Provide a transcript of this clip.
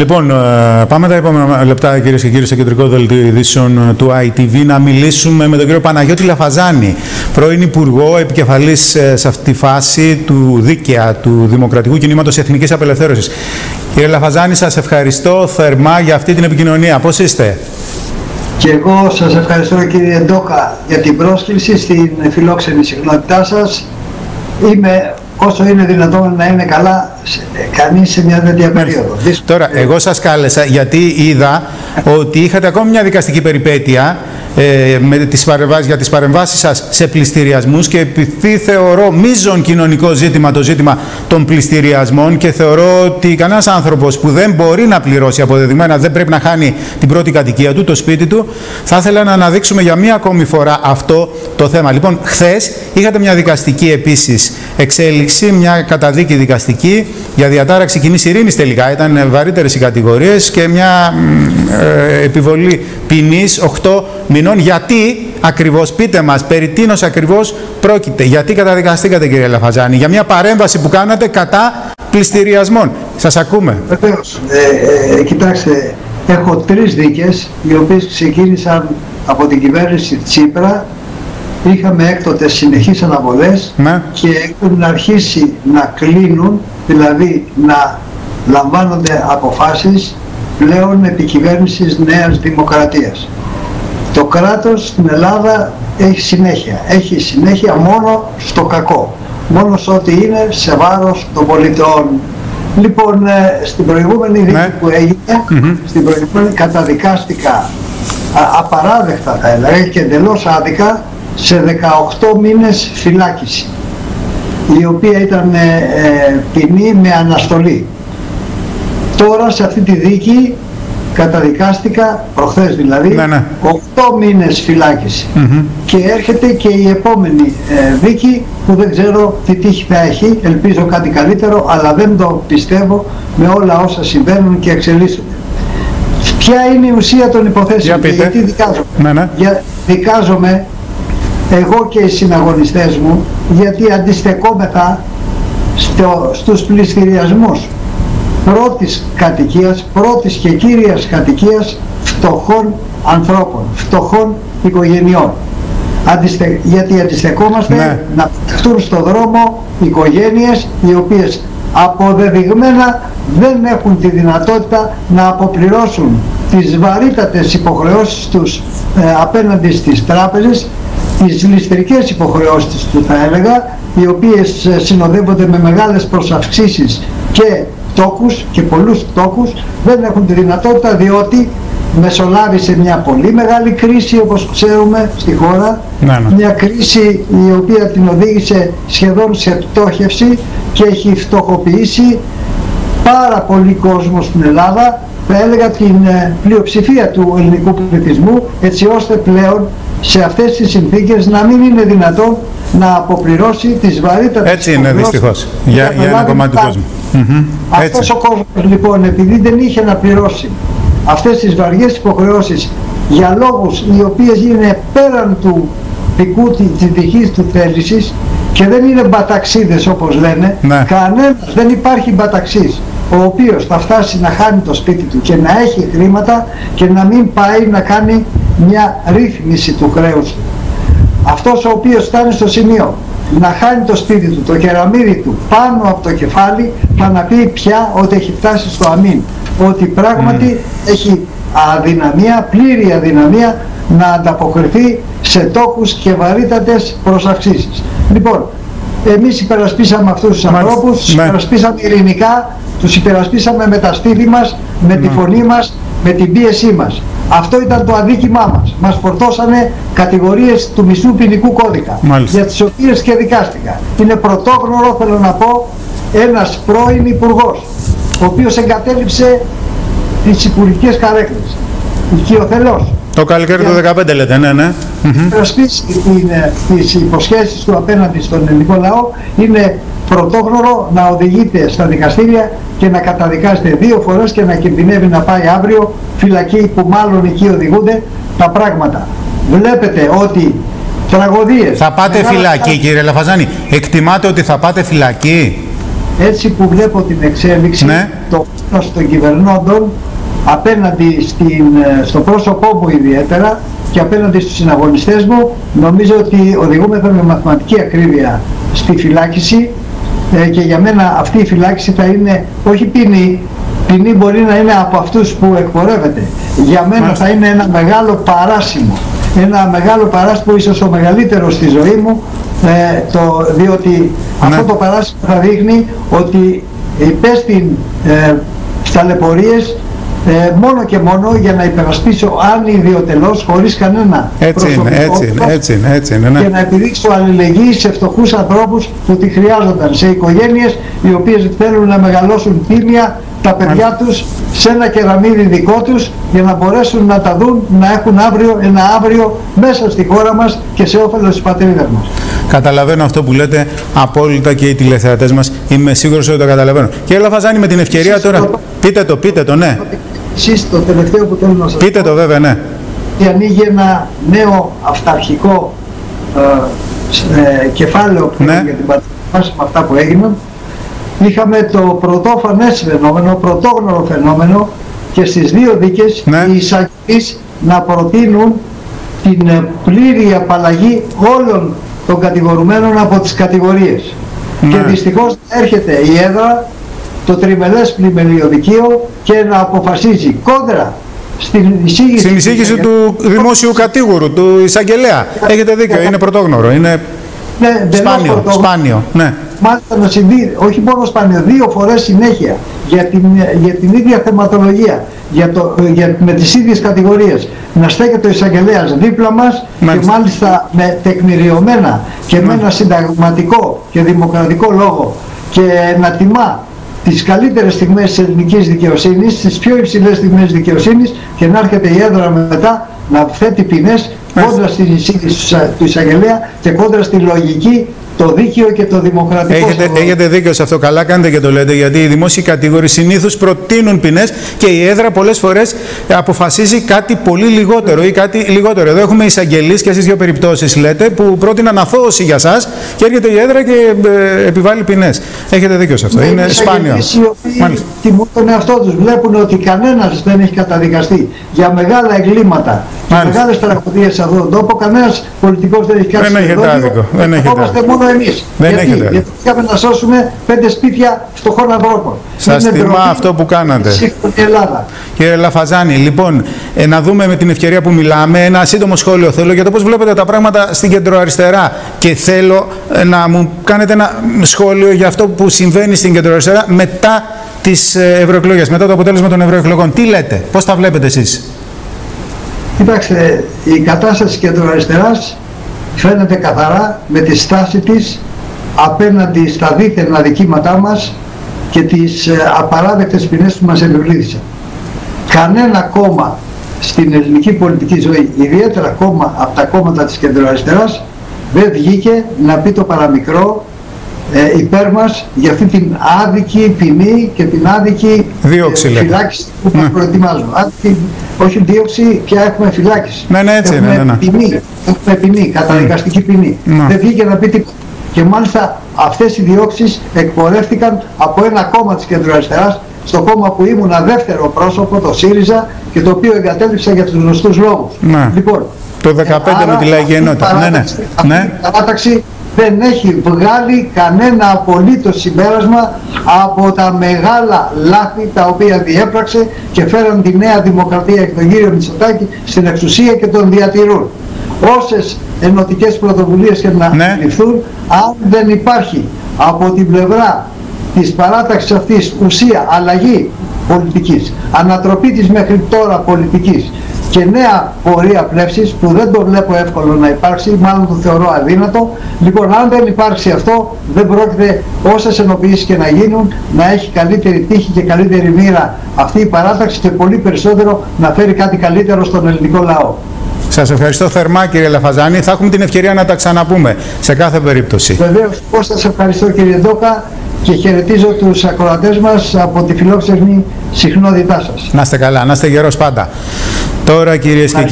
Λοιπόν, ε, πάμε τα επόμενα λεπτά, κυρίες και κύριοι, στο κεντρικό δελτίο ειδήσεων ε, του ITV να μιλήσουμε με τον κύριο Παναγιώτη Λαφαζάνη, πρώην Υπουργό, επικεφαλής ε, σε αυτή τη φάση του Δίκαια του Δημοκρατικού Κινήματος Εθνικής Απελευθέρωσης. Κύριε Λαφαζάνη, σας ευχαριστώ θερμά για αυτή την επικοινωνία. Πώς είστε, Και εγώ σας ευχαριστώ κύριε Ντόκα για την πρόσκληση στην φιλόξενη συχνότητά σας. Είμαι όσο είναι δυνατόν να είναι καλά κανείς σε μια τέτοια περίοδο. Τώρα, εγώ σας κάλεσα γιατί είδα ότι είχατε ακόμη μια δικαστική περιπέτεια ε, με τις παρεμβάσεις, για τις παρεμβάσεις σας σε πληστηριασμούς και επειδή θεωρώ μείζον κοινωνικό ζήτημα το ζήτημα των πληστηριασμών και θεωρώ ότι κανένας άνθρωπος που δεν μπορεί να πληρώσει αποδεδειγμένα δεν πρέπει να χάνει την πρώτη κατοικία του, το σπίτι του, θα ήθελα να αναδείξουμε για μία ακόμη φορά αυτό το θέμα. Λοιπόν, χθες είχατε μια δικαστική επίσης εξέλιξη, μια καταδίκη δικαστική για διατάραξη κοινής ειρήνης τελικά. Ήταν βαρύτερες οι κατηγορίες και μια ε, επιβολή ποινής 8 μηνών. Γιατί ακριβώς, πείτε μας, περί τίνος ακριβώς πρόκειται. Γιατί καταδικαστήκατε, κύριε Λαφαζάνη, για μια παρέμβαση που κάνατε κατά πληστηριασμών. Σας ακούμε. Βεβαίως. Ε, ε, κοιτάξτε, έχω τρεις δίκες οι οποίες ξεκίνησαν από την κυβέρνηση Τσίπρα είχαμε έκτοτες συνεχείς αναβολές ναι. και έχουν αρχίσει να κλείνουν, δηλαδή να λαμβάνονται αποφάσεις πλέον επικυβέρνησης νέας δημοκρατίας. Το κράτος στην Ελλάδα έχει συνέχεια. Έχει συνέχεια μόνο στο κακό. Μόνο σε ό,τι είναι σε βάρος των πολιτών. Λοιπόν, ε, στην προηγούμενη δίκη ναι. που έγινε, στην προηγούμενη καταδικάστηκα απαράδεκτα θα έλεγα και εντελώς άδικα σε 18 μήνες φυλάκιση η οποία ήταν ε, ποινή με αναστολή. Τώρα σε αυτή τη δίκη καταδικάστηκα, προχθές δηλαδή, ναι, ναι. 8 μήνες φυλάκιση. Και έρχεται και η επόμενη ε, δίκη που δεν ξέρω τι τύχη θα έχει, ελπίζω κάτι καλύτερο, αλλά δεν το πιστεύω με όλα όσα συμβαίνουν και εξελίσσονται. Ποια είναι η ουσία των υποθέσεων και γιατί δικάζομαι; Ναι, ναι. Για, δικάζομαι εγώ και οι συναγωνιστές μου γιατί αντιστεκόμεθα στο, στους πληστηριασμούς πρώτης κατοικίας, πρώτης και κύριας κατοικίας φτωχών ανθρώπων, φτωχών οικογενειών. Αντιστε, γιατί αντιστεκόμαστε ναι. να πεταχτούν στο δρόμο οικογένειες οι οποίες αποδεδειγμένα δεν έχουν τη δυνατότητα να αποπληρώσουν τις βαρύτατες υποχρεώσεις τους ε, απέναντι στις τράπεζες τις ληστρικές υποχρεώσεις του θα έλεγα, οι οποίες ε, συνοδεύονται με μεγάλες προσαυξήσεις και τόκους και πολλούς τόκους, δεν έχουν τη δυνατότητα διότι μεσολάβησε μια πολύ μεγάλη κρίση όπως ξέρουμε στη χώρα, ναι, ναι. μια κρίση η οποία την οδήγησε σχεδόν σε πτώχευση και έχει φτωχοποιήσει πάρα πολύ κόσμο στην Ελλάδα θα έλεγα την ε, πλειοψηφία του ελληνικού πληθυσμού έτσι ώστε πλέον σε αυτές τις συνθήκες να μην είναι δυνατόν να αποπληρώσει τις βαρύτατες Έτσι είναι δυστυχώς για, για ένα κομμάτι του κόσμου. Αυτός ο κόσμος λοιπόν επειδή δεν είχε να πληρώσει αυτές τις βαριές υποχρεώσεις για λόγους οι οποίες είναι πέραν του δικού της δικής του θέλησης και δεν είναι μπαταξίδες όπως λένε, ναι. κανένας δεν υπάρχει μπαταξής ο οποίος θα φτάσει να χάνει το σπίτι του και να έχει χρήματα και να μην πάει να κάνει μια ρύθμιση του χρέους του. Αυτός ο οποίος φτάνει στο σημείο να χάνει το σπίτι του, το κεραμίδι του πάνω από το κεφάλι θα να πει πια ότι έχει φτάσει στο αμήν. Ότι πράγματι έχει αδυναμία, πλήρη αδυναμία να ανταποκριθεί σε τόκους και βαρύτατες προσαυξήσεις. Λοιπόν, εμείς υπερασπίσαμε αυτούς τους ανθρώπους, τους ναι. υπερασπίσαμε ειρηνικά, τους υπερασπίσαμε με τα στήθη μας, με τη Ναι. φωνή μας, με την πίεσή μας. Αυτό ήταν το αδίκημά μας. Μας φορτώσανε κατηγορίες του μισού ποινικού κώδικα, Μάλιστα. για τις οποίες και δικάστηκα. Είναι πρωτόγνωρο, θέλω να πω, ένας πρώην υπουργός, ο οποίος εγκατέλειψε τις υπουργικές καρέκλες. Οικειοθελώς. Το καλοκαίρι του 2015 λέτε, ναι, ναι. Μμμ. Προσπίσει τις υποσχέσεις του απέναντι στον ελληνικό λαό είναι πρωτόγνωρο να οδηγείται στα δικαστήρια και να καταδικάζεται δύο φορές και να κινδυνεύει να πάει αύριο φυλακή που μάλλον εκεί οδηγούνται τα πράγματα. Βλέπετε ότι τραγωδίες... Θα πάτε μεγάλα- φυλακή, κύριε Λαφαζάνη. Εκτιμάτε ότι θα πάτε φυλακή. έτσι που βλέπω την εξέλιξη Ναι. το πόνος των κυβερνώντων απέναντι στην, ε, στο πρόσωπό μου ιδιαίτερα και απέναντι στους συναγωνιστές μου νομίζω ότι οδηγούμεθα με μαθηματική ακρίβεια στη φυλάκιση ε, και για μένα αυτή η φυλάκιση θα είναι όχι ποινή, ποινή μπορεί να είναι από αυτούς που εκπορεύεται. Για μένα Μάλιστα. θα είναι ένα μεγάλο παράσημο, ένα μεγάλο παράσημο ίσως ο μεγαλύτερος στη ζωή μου, ε, το, διότι αυτό το παράσημο θα δείχνει ότι υπέστη ε, ταλαιπωρίες ε, μόνο και μόνο για να υπερασπίσω αν ιδιωτελώς χωρίς κανένα Έτσι είναι, προσωπικό έτσι είναι, όφελος έτσι είναι, έτσι είναι. Ναι. και να επιδείξω αλληλεγγύης σε φτωχούς ανθρώπους που τη χρειάζονταν, σε οικογένειες οι οποίες θέλουν να μεγαλώσουν τίμια τα παιδιά τους σε ένα κεραμίδι δικό τους για να μπορέσουν να τα δουν, να έχουν αύριο ένα αύριο μέσα στη χώρα μας και σε όφελος της πατρίδας μας. Καταλαβαίνω αυτό που λέτε απόλυτα και οι τηλεθεατές μας. Είμαι σίγουρος ότι το καταλαβαίνω. Κύριε Λαφαζάνη, με την ευκαιρία Εσείς τώρα. το- Πείτε το, πείτε το, ναι. Εσείς το τελευταίο που θέλω να σας Πείτε το βέβαια, ναι. και ανοίγει ένα νέο αυταρχικό ε, σ- ε, κεφάλαιο που Ναι. για την πατρίδα μας με αυτά που έγιναν. Είχαμε το πρωτόφανες φαινόμενο, πρωτόγνωρο φαινόμενο και στις δύο δίκες Ναι. οι εισαγγελείς να προτείνουν την ε, πλήρη απαλλαγή όλων των κατηγορουμένων από τις κατηγορίες. Ναι. Και δυστυχώς έρχεται η έδρα, το τριμελές πλημελιωδικείο και να αποφασίζει κόντρα στην εισήγηση, Στην εισήγηση του δημόσιου κατήγορου, του εισαγγελέα. Έχετε δίκιο, είναι πρωτόγνωρο. Είναι Ναι, εντελώς σπάνιο, πρωτόγνωρο. σπάνιο. Ναι. Μάλιστα να συμβεί, όχι μόνο σπάνιο, δύο φορές συνέχεια για την, για την ίδια θεματολογία, για το, για, με τις ίδιες κατηγορίες. Να στέκεται ο εισαγγελέας δίπλα μας Μάλιστα. και μάλιστα με τεκμηριωμένα και με ένα συνταγματικό και δημοκρατικό λόγο και να τιμά τις καλύτερες στιγμές της ελληνικής δικαιοσύνης, τις πιο υψηλές στιγμές δικαιοσύνης και να έρχεται η έδρα μετά να θέτει ποινές κόντρα στην εισήγηση του εισα- του εισαγγελέα και κόντρα στη λογική, το δίκαιο και το δημοκρατικό. Έχετε, στο- έχετε δίκιο σε αυτό. Καλά κάνετε και το λέτε, γιατί οι δημόσιοι κατηγοροί συνήθως προτείνουν ποινές και η έδρα πολλές φορές αποφασίζει κάτι πολύ λιγότερο ή κάτι λιγότερο. Εδώ έχουμε εισαγγελείς και στις δύο περιπτώσεις, λέτε, που πρότειναν αθώωση για εσά και έρχεται η έδρα και ε, επιβάλλει ποινές. Έχετε δίκιο σε αυτό. Ναι, Είναι οι σπάνιο. εισαγγελείς Οι οποίοι Μάλιστα. τιμούν τον εαυτό τους, βλέπουν ότι κανένας δεν έχει καταδικαστεί για μεγάλα εγκλήματα και Μάλιστα. μεγάλες τραγωδίες σε αυτόν τον τόπο, κανένας πολιτικός δεν έχει κάτσει Δεν στο έχετε δόντιο, άδικο, δεν έχετε ερχόμαστε άδικο. Μόνο εμείς. Δεν Γιατί, έχετε άδικο. γιατί είχαμε να σώσουμε πέντε σπίτια φτωχών ανθρώπων. Σας Είναι τιμά ντροπή αυτό που κάνατε. στη σύγχρονη Ελλάδα. Κύριε Λαφαζάνη, λοιπόν, ε, να δούμε με την ευκαιρία που μιλάμε ένα σύντομο σχόλιο θέλω για το πώς βλέπετε τα πράγματα στην κεντροαριστερά και θέλω ε, να μου κάνετε ένα σχόλιο για αυτό που συμβαίνει στην κεντροαριστερά μετά τις ε, ευρωεκλογές, μετά το αποτέλεσμα των ευρωεκλογών. Τι λέτε, πώς τα βλέπετε εσείς; Κοιτάξτε, η κατάσταση της κεντροαριστεράς φαίνεται καθαρά με τη στάση της απέναντι στα δίθεν αδικήματά μας και τις ε, απαράδεκτες ποινές που μας επιβλήθησαν. Κανένα κόμμα στην ελληνική πολιτική ζωή, ιδιαίτερα κόμμα από τα κόμματα της κεντροαριστεράς, δεν βγήκε να πει το παραμικρό ε, υπέρ μας για αυτή την άδικη ποινή και την άδικη Δίωξη, λέτε. φυλάκιση που Ναι. μας προετοιμάζουν. Άδικη, όχι δίωξη, πια έχουμε φυλάκιση. Ναι, ναι, έτσι είναι, έχουμε ναι, ναι. Ποινή, έχουμε ποινή, καταδικαστική ποινή. Ναι. Δεν βγήκε να πει τίποτα. Και μάλιστα αυτές οι διώξεις εκπορεύτηκαν από ένα κόμμα της κεντροαριστεράς στο κόμμα που ήμουν δεύτερο πρόσωπο, το ΣΥΡΙΖΑ, και το οποίο εγκατέλειψα για τους γνωστούς λόγους. Ναι. Λοιπόν, Το 15 με τη Λαϊκή αυτή η Ενότητα. Ναι, ναι. παράταξη- αυτή ναι. η παράταξη δεν έχει βγάλει κανένα απολύτως συμπέρασμα από τα μεγάλα λάθη τα οποία διέπραξε και φέραν τη νέα δημοκρατία εκ τον κύριο Μητσοτάκη στην εξουσία και τον διατηρούν. Όσες ενωτικές πρωτοβουλίες και να Ναι. ληφθούν, αν δεν υπάρχει από την πλευρά της παράταξης αυτής ουσία αλλαγή πολιτικής, ανατροπή της μέχρι τώρα πολιτικής και νέα πορεία πλεύσης που δεν το βλέπω εύκολο να υπάρξει, μάλλον το θεωρώ αδύνατο. Λοιπόν, αν δεν υπάρξει αυτό, δεν πρόκειται όσες ενοποιήσεις και να γίνουν να έχει καλύτερη τύχη και καλύτερη μοίρα αυτή η παράταξη και πολύ περισσότερο να φέρει κάτι καλύτερο στον ελληνικό λαό. Σας ευχαριστώ θερμά κύριε Λαφαζάνη. Θα έχουμε την ευκαιρία να τα ξαναπούμε σε κάθε περίπτωση. Βεβαίως, Κώστα, σε ευχαριστώ κύριε Ντόκα και χαιρετίζω τους ακροατές μας από τη φιλόξενη συχνότητά σας. Να είστε καλά, να είστε γερός πάντα. Τώρα κυρίες και κύριοι.